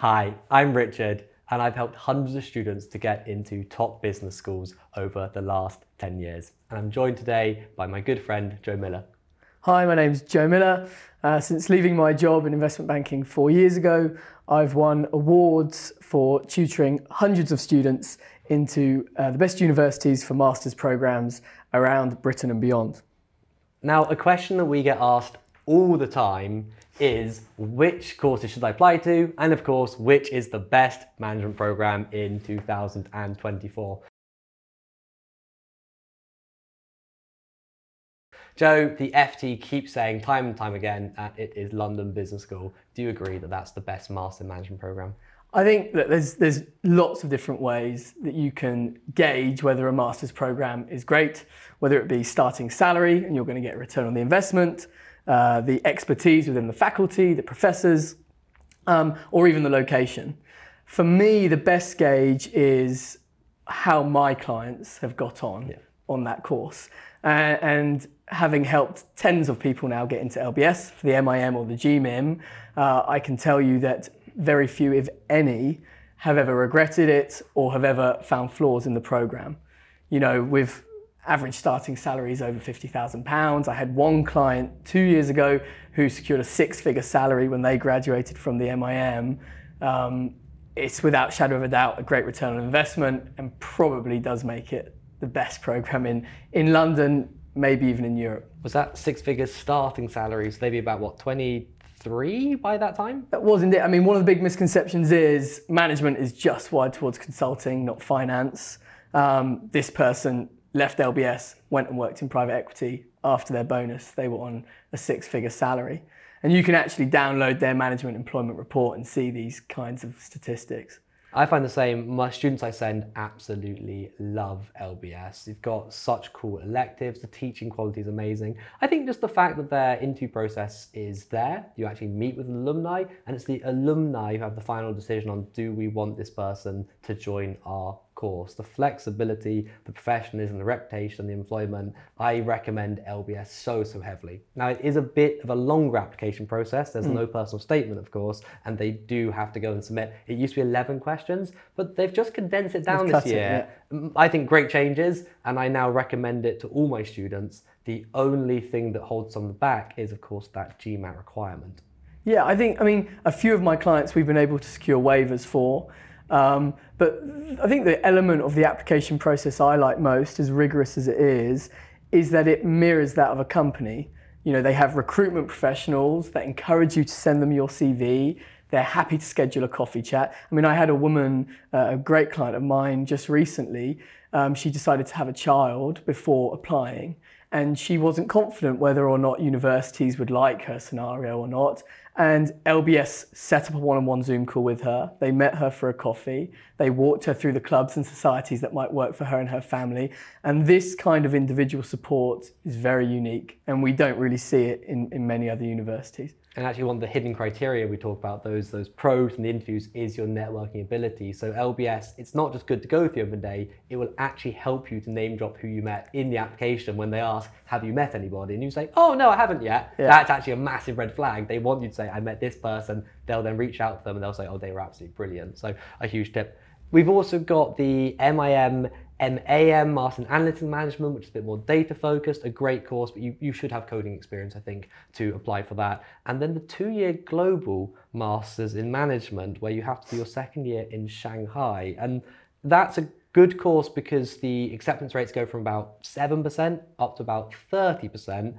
Hi, I'm Richard, and I've helped hundreds of students to get into top business schools over the last 10 years. And I'm joined today by my good friend, Joe Miller. Hi, my name's Joe Miller. Uh, since leaving my job in investment banking four years ago, I've won awards for tutoring hundreds of students into uh, the best universities for master's programs around Britain and beyond. Now, a question that we get asked all the time is which courses should I apply to? And of course, which is the best management program in 2024? Joe, the FT keeps saying time and time again that it is London Business School. Do you agree that that's the best master management program? I think that there's there's lots of different ways that you can gauge whether a master's program is great, whether it be starting salary and you're going to get a return on the investment, uh, the expertise within the faculty, the professors, um, or even the location. For me, the best gauge is how my clients have got on yeah. on that course. Uh, and having helped tens of people now get into LBS for the MIM or the GMIM, uh, I can tell you that very few, if any, have ever regretted it or have ever found flaws in the program. You know, with average starting salaries over £50,000. I had one client two years ago who secured a six figure salary when they graduated from the MIM. Um, it's without shadow of a doubt a great return on investment and probably does make it the best program in, in London, maybe even in Europe. Was that six figures starting salaries, maybe about what, 23 by that time? That wasn't it. I mean, one of the big misconceptions is management is just wired towards consulting, not finance. Um, this person left LBS, went and worked in private equity after their bonus. They were on a six figure salary. And you can actually download their management employment report and see these kinds of statistics. I find the same. My students I send absolutely love LBS. You've got such cool electives. The teaching quality is amazing. I think just the fact that their interview process is there, you actually meet with alumni, and it's the alumni who have the final decision on do we want this person to join our course, the flexibility, the professionalism, the reputation, the employment, I recommend LBS so, so heavily. Now, it is a bit of a longer application process. There's mm. no personal statement, of course, and they do have to go and submit. It used to be 11 questions, but they've just condensed it down this year. It, I think great changes, and I now recommend it to all my students. The only thing that holds them back is, of course, that GMAT requirement. Yeah, I think, I mean, a few of my clients we've been able to secure waivers for. Um, but I think the element of the application process I like most, as rigorous as it is, is that it mirrors that of a company. You know, they have recruitment professionals that encourage you to send them your CV. They're happy to schedule a coffee chat. I mean, I had a woman, uh, a great client of mine just recently. Um, she decided to have a child before applying, and she wasn't confident whether or not universities would like her scenario or not. And LBS set up a one on one Zoom call with her. They met her for a coffee. They walked her through the clubs and societies that might work for her and her family. And this kind of individual support is very unique, and we don't really see it in, in many other universities. And actually, one of the hidden criteria we talk about those those pros in the interviews is your networking ability. So LBS, it's not just good to go through open day; it will actually help you to name drop who you met in the application when they ask, "Have you met anybody?" And you say, "Oh no, I haven't yet." Yeah. That's actually a massive red flag. They want you to say, "I met this person." They'll then reach out to them and they'll say, "Oh, they were absolutely brilliant." So a huge tip. We've also got the MIM MAM, Master in Analytics Management, which is a bit more data focused, a great course, but you, you should have coding experience, I think, to apply for that. And then the two year global Masters in Management, where you have to do your second year in Shanghai. And that's a good course because the acceptance rates go from about 7% up to about 30%.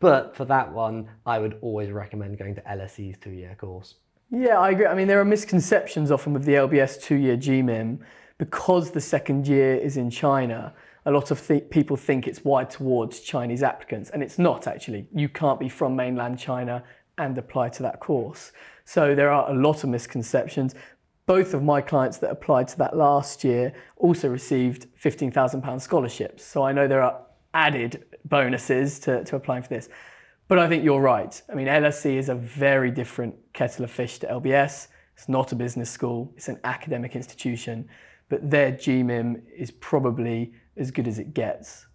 But for that one, I would always recommend going to LSE's two year course. Yeah, I agree. I mean, there are misconceptions often with the LBS two year GMIM because the second year is in China, a lot of th- people think it's wide towards Chinese applicants, and it's not actually. You can't be from mainland China and apply to that course. So there are a lot of misconceptions. Both of my clients that applied to that last year also received £15,000 scholarships. So I know there are added bonuses to, to applying for this. But I think you're right. I mean, LSE is a very different kettle of fish to LBS. It's not a business school, it's an academic institution but their GMIM is probably as good as it gets.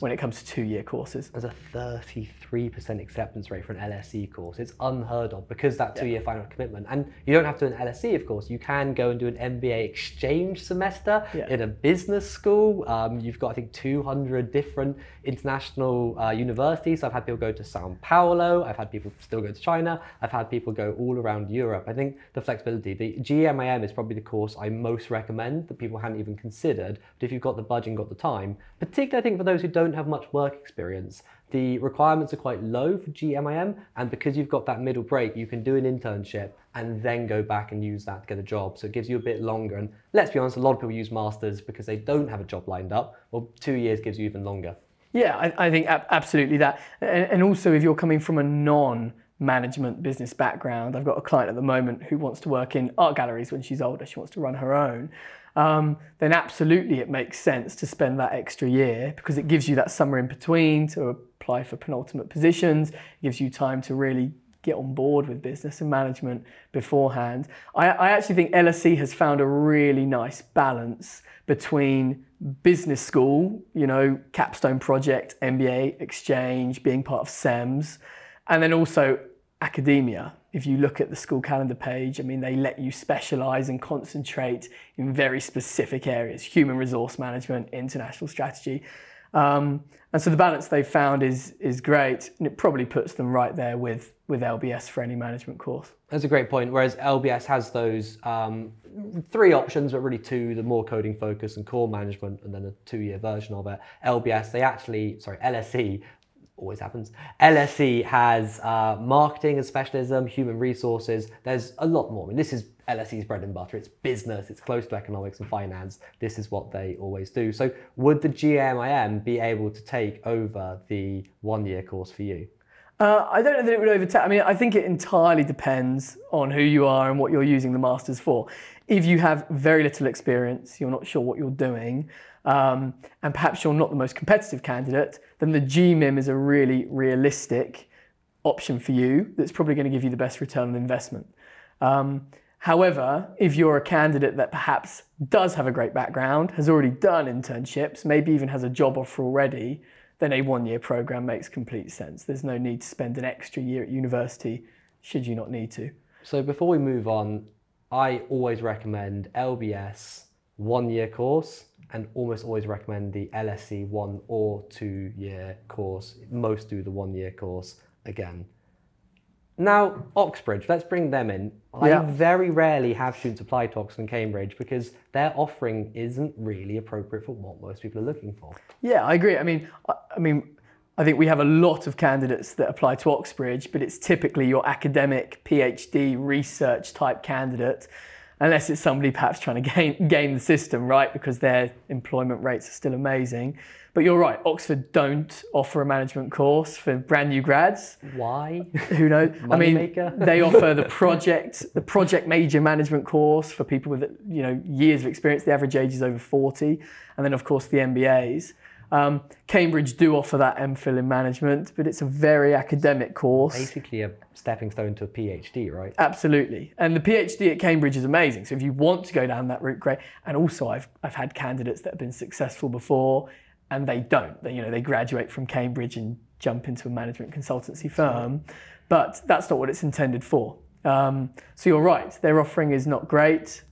When it comes to two-year courses. There's a 33% acceptance rate for an LSE course. It's unheard of because that two-year final commitment. And you don't have to do an LSE, of course. You can go and do an MBA exchange semester Yeah. in a business school. Um, you've got, I think, 200 different international uh, universities. I've had people go to Sao Paulo. I've had people still go to China. I've had people go all around Europe. I think the flexibility, the GMIM is probably the course I most recommend that people hadn't even considered. But if you've got the budget and got the time, particularly I think for those who don't have much work experience, the requirements are quite low for GMIM. And because you've got that middle break, you can do an internship and then go back and use that to get a job. So it gives you a bit longer. And let's be honest, a lot of people use masters because they don't have a job lined up. Well, two years gives you even longer. Yeah, I, I think ab- absolutely that. And, and also, if you're coming from a non management business background, I've got a client at the moment who wants to work in art galleries when she's older, she wants to run her own. Um, then absolutely it makes sense to spend that extra year because it gives you that summer in between to apply for penultimate positions, it gives you time to really get on board with business and management beforehand. I, I actually think LSE has found a really nice balance between business school, you know, capstone project, MBA, exchange, being part of CEMS, and then also academia. If you look at the school calendar page, I mean, they let you specialize and concentrate in very specific areas human resource management, international strategy. Um, and so the balance they've found is, is great, and it probably puts them right there with, with LBS for any management course. That's a great point. Whereas LBS has those um, three options, but really two: the more coding focus and core management, and then a two-year version of it. LBS, they actually, sorry, LSE always happens. LSE has uh, marketing and specialism, human resources. There's a lot more. I mean, this is LSE's bread and butter. It's business. It's close to economics and finance. This is what they always do. So, would the GMIM be able to take over the one-year course for you? Uh, I don't know that it would overtake. I mean, I think it entirely depends on who you are and what you're using the masters for. If you have very little experience, you're not sure what you're doing, um, and perhaps you're not the most competitive candidate, then the GMIM is a really realistic option for you. That's probably going to give you the best return on investment. Um, however, if you're a candidate that perhaps does have a great background, has already done internships, maybe even has a job offer already, then a one year program makes complete sense. There's no need to spend an extra year at university should you not need to. So before we move on, I always recommend LBS one year course and almost always recommend the LSE one or two year course. Most do the one year course again. Now, Oxbridge, let's bring them in. I very rarely have students apply to Oxford and Cambridge because their offering isn't really appropriate for what most people are looking for. Yeah, I agree. I mean, I, I mean, I think we have a lot of candidates that apply to Oxbridge, but it's typically your academic PhD research type candidate, unless it's somebody perhaps trying to game, game the system, right? Because their employment rates are still amazing. But you're right, Oxford don't offer a management course for brand new grads. Why? Who knows? I mean, they offer the project, the project major management course for people with you know years of experience. The average age is over forty, and then of course the MBAs. Um, Cambridge do offer that MPhil in management, but it's a very academic course. Basically, a stepping stone to a PhD, right? Absolutely. And the PhD at Cambridge is amazing. So if you want to go down that route, great. And also I've I've had candidates that have been successful before and they don't. They, you know, they graduate from Cambridge and jump into a management consultancy firm. But that's not what it's intended for. Um, so you're right, their offering is not great.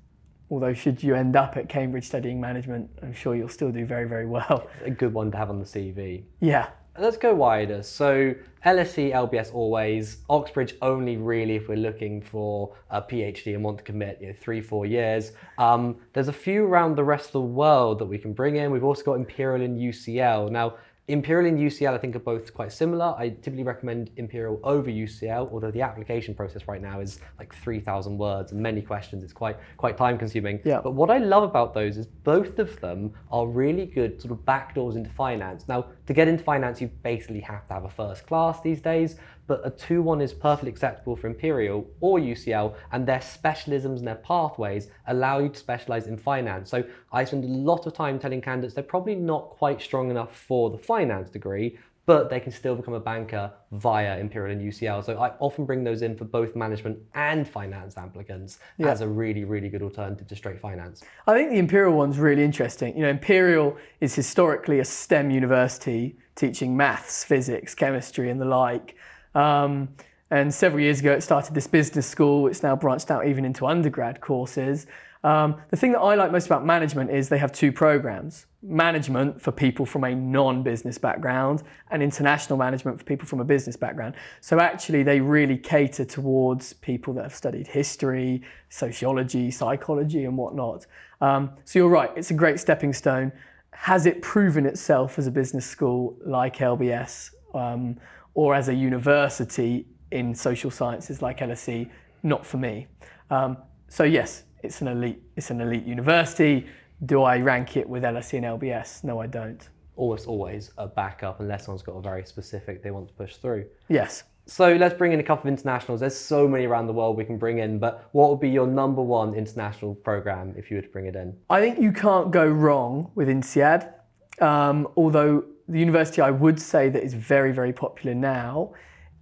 Although should you end up at Cambridge studying management, I'm sure you'll still do very, very well. A good one to have on the CV. Yeah. Let's go wider. So LSE, LBS always, Oxbridge only really if we're looking for a PhD and want to commit you know, three, four years. Um, there's a few around the rest of the world that we can bring in. We've also got Imperial and UCL. Now, Imperial and UCL I think are both quite similar. I typically recommend Imperial over UCL, although the application process right now is like 3,000 words and many questions. It's quite quite time consuming. Yeah. But what I love about those is both of them are really good sort of backdoors into finance. Now, to get into finance, you basically have to have a first class these days, but a 2-1 is perfectly acceptable for Imperial or UCL, and their specialisms and their pathways allow you to specialize in finance. So I spend a lot of time telling candidates they're probably not quite strong enough for the finance degree, but they can still become a banker via Imperial and UCL. So I often bring those in for both management and finance applicants Yeah. as a really, really good alternative to straight finance. I think the Imperial one's really interesting. You know, Imperial is historically a STEM university teaching maths, physics, chemistry, and the like. Um, and several years ago, it started this business school. It's now branched out even into undergrad courses. Um, the thing that I like most about management is they have two programs management for people from a non business background, and international management for people from a business background. So, actually, they really cater towards people that have studied history, sociology, psychology, and whatnot. Um, so, you're right, it's a great stepping stone. Has it proven itself as a business school like LBS um, or as a university in social sciences like LSE? Not for me. Um, so, yes, it's an elite it's an elite university. Do I rank it with LSE and LBS? No, I don't. Almost always a backup unless someone's got a very specific they want to push through. Yes. So let's bring in a couple of internationals. There's so many around the world we can bring in, but what would be your number one international program if you were to bring it in? I think you can't go wrong with INSEAD. Um, although the university I would say that is very, very popular now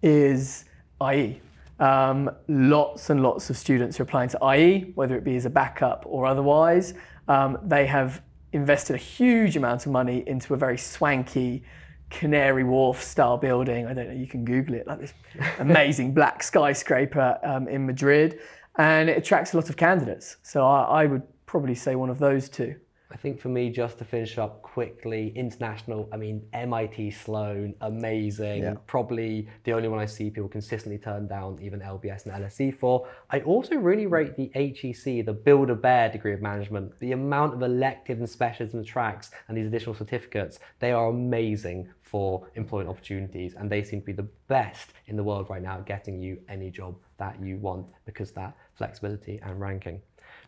is IE. Um, lots and lots of students are applying to IE, whether it be as a backup or otherwise. Um, they have invested a huge amount of money into a very swanky Canary Wharf style building. I don't know, you can Google it, like this amazing black skyscraper um, in Madrid. And it attracts a lot of candidates. So I, I would probably say one of those two. I think for me, just to finish up quickly, international, I mean, MIT Sloan, amazing. Yeah. Probably the only one I see people consistently turn down, even LBS and LSE for. I also really rate the HEC, the Build a Bear degree of management. The amount of elective and specialism tracks and these additional certificates, they are amazing for employment opportunities. And they seem to be the best in the world right now at getting you any job that you want because that flexibility and ranking.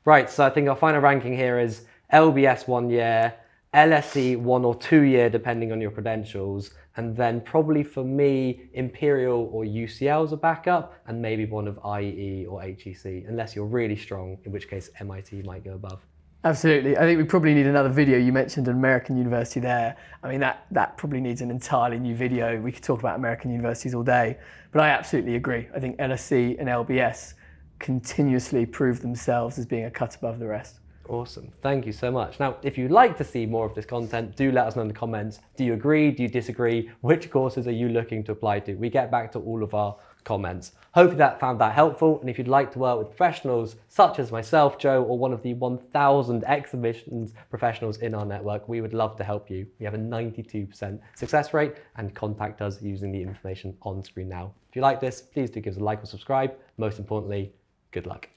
Right, so I think our final ranking here is LBS one year, LSE one or two year, depending on your credentials, and then probably for me, Imperial or UCL as a backup, and maybe one of IE or HEC, unless you're really strong, in which case MIT might go above. Absolutely. I think we probably need another video. You mentioned an American university there. I mean, that, that probably needs an entirely new video. We could talk about American universities all day. But I absolutely agree. I think LSE and LBS continuously prove themselves as being a cut above the rest. Awesome. Thank you so much. Now, if you'd like to see more of this content, do let us know in the comments. Do you agree? Do you disagree? Which courses are you looking to apply to? We get back to all of our comments. Hopefully that found that helpful. And if you'd like to work with professionals such as myself, Joe, or one of the 1,000 exhibitions professionals in our network, we would love to help you. We have a 92% success rate and contact us using the information on screen now. If you like this, please do give us a like or subscribe. Most importantly, good luck.